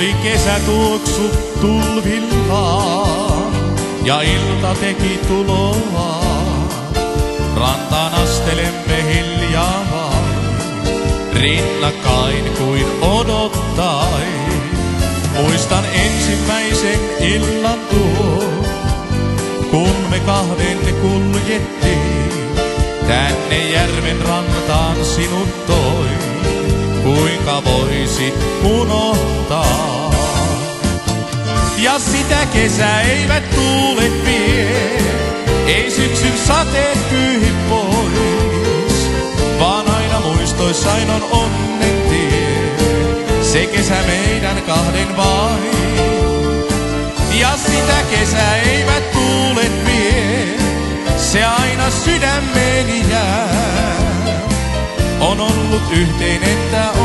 Oli kesä tuoksu tulvillaan ja ilta teki tuloa. Rantaan astelemme hiljaa rinnakkain kuin odottain. Muistan ensimmäisen illan tuo, kun me kahden kuljettiin. Tänne järven rantaan sinut toi, kuinka voisit unohtaa. Kesää eivät tuulet vie, ei syksyn sateet pyyhi pois, vaan aina muistoissain on onnen tie. Se kesä meidän kahden vain. Ja sitä kesää eivät tuulet vie, se aina sydämeeni jää. On ollut yhteinen tää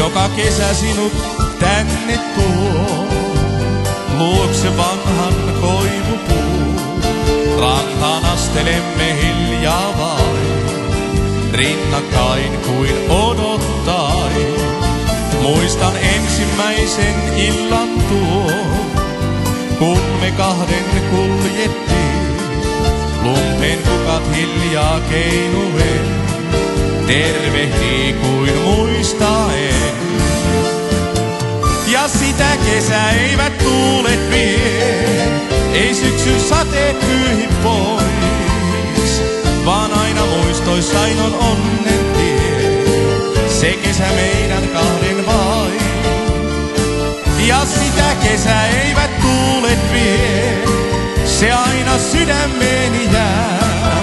Joka kesä sinut tänne tuo, luokse vanhan koivupuu. Rantaan astelemme hiljaa vain, rinnakkain kuin odottain. Muistan ensimmäisen illan tuo, kun me kahden kuljettiin. Lumpen kukat hiljaa keinuen, tervehtii kuin muistaen sitä kesä eivät tuulet vie. Ei syksy sateet pyyhi pois, vaan aina muistoissain on onnen tie. Se kesä meidän kahden vain. Ja sitä kesä eivät tuulet vie, se aina sydämeeni jää.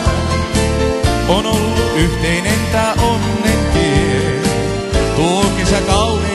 On ollut yhteinen tää onnen tie, tuo kesä kaunis.